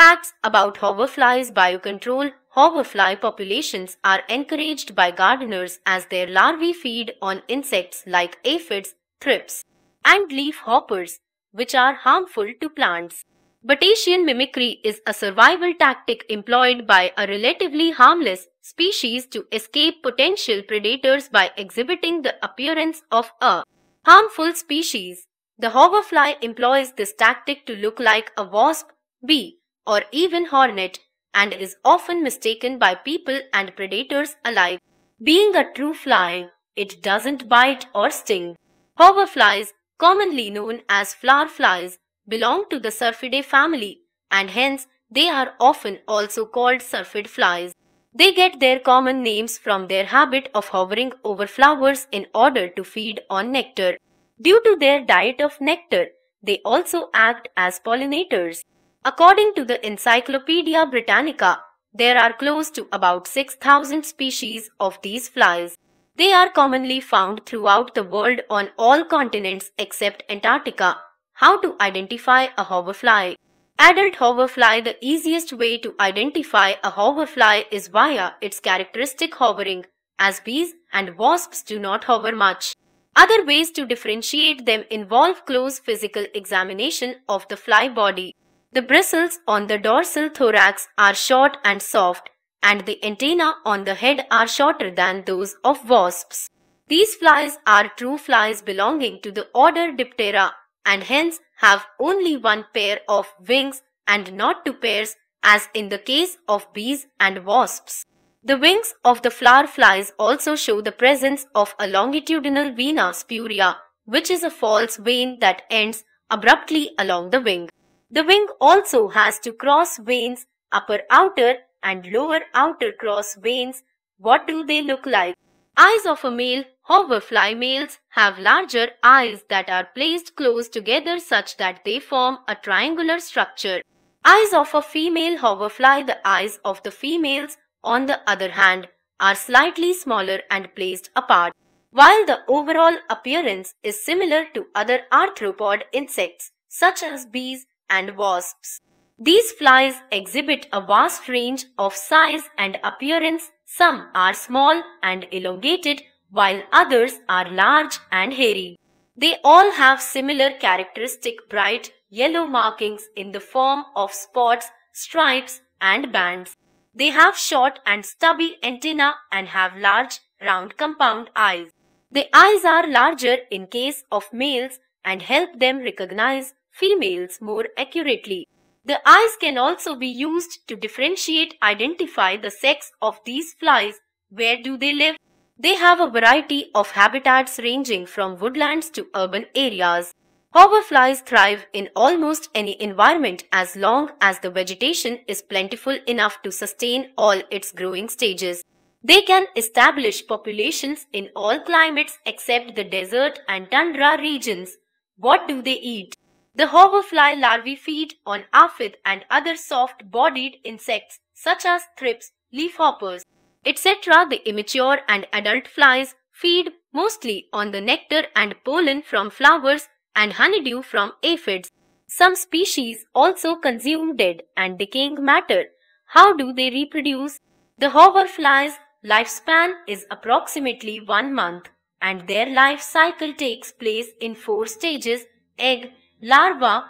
Facts about hoverflies biocontrol Hoverfly populations are encouraged by gardeners as their larvae feed on insects like aphids, thrips, and leaf hoppers, which are harmful to plants. Batesian mimicry is a survival tactic employed by a relatively harmless species to escape potential predators by exhibiting the appearance of a harmful species. The hoverfly employs this tactic to look like a wasp, bee, or even hornet and is often mistaken by people and predators alike. Being a true fly, it doesn't bite or sting. Hoverflies, commonly known as flower flies, belong to the Syrphidae family and hence they are often also called syrphid flies. They get their common names from their habit of hovering over flowers in order to feed on nectar. Due to their diet of nectar, they also act as pollinators. According to the Encyclopedia Britannica, there are close to about 6,000 species of these flies. They are commonly found throughout the world on all continents except Antarctica. How to identify a hoverfly? Adult hoverfly The easiest way to identify a hoverfly is via its characteristic hovering, as bees and wasps do not hover much. Other ways to differentiate them involve close physical examination of the fly body. The bristles on the dorsal thorax are short and soft, and the antennae on the head are shorter than those of wasps. These flies are true flies belonging to the order Diptera and hence have only one pair of wings and not two pairs as in the case of bees and wasps. The wings of the flower flies also show the presence of a longitudinal vena spuria, which is a false vein that ends abruptly along the wing. The wing also has two cross veins, upper outer and lower outer cross veins. What do they look like? Eyes of a male hoverfly males have larger eyes that are placed close together such that they form a triangular structure. Eyes of a female hoverfly, the eyes of the females, on the other hand, are slightly smaller and placed apart. While the overall appearance is similar to other arthropod insects, such as bees and wasps. These flies exhibit a vast range of size and appearance. Some are small and elongated while others are large and hairy. They all have similar characteristic bright yellow markings in the form of spots, stripes and bands. They have short and stubby antennae and have large round compound eyes. The eyes are larger in case of males and help them recognize females more accurately. The eyes can also be used to differentiate identify the sex of these flies. Where do they live? They have a variety of habitats ranging from woodlands to urban areas. Hoverflies thrive in almost any environment as long as the vegetation is plentiful enough to sustain all its growing stages. They can establish populations in all climates except the desert and tundra regions. What do they eat? The hoverfly larvae feed on aphid and other soft-bodied insects such as thrips, leafhoppers, etc. The immature and adult flies feed mostly on the nectar and pollen from flowers and honeydew from aphids. Some species also consume dead and decaying matter. How do they reproduce? The hoverfly's lifespan is approximately one month and their life cycle takes place in four stages egg, larva,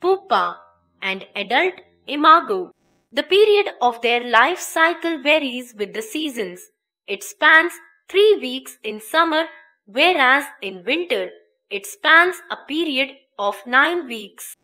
pupa, and adult imago. The period of their life cycle varies with the seasons. It spans three weeks in summer, whereas in winter it spans a period of nine weeks.